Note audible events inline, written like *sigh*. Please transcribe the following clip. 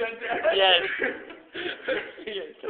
chicken. Yes. *laughs* *laughs* yes.